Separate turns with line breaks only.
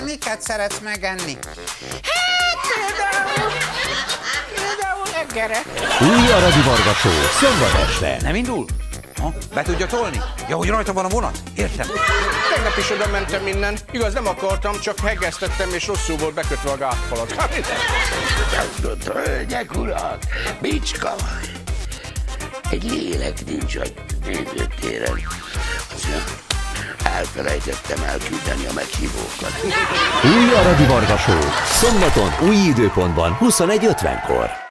Te miket szeretsz megenni? Hát például... Például eggeret.
Új Aradi Varga Show, szombat este.
Nem indul? Ha? Be tudja tolni? Ja, hogy rajta van a vonat? Értem.
Tegnap is oda mentem innen. Igaz, nem akartam, csak hegesztettem, és rosszul volt bekötve a gátfalat.
Hölgyek, urak, bicska vagy. Egy lélek nincs a nézőtéren. Elfelejtettem elküldeni a meghívókat.
Új Aradi Varga Show, szombaton új időpontban 21.50-kor.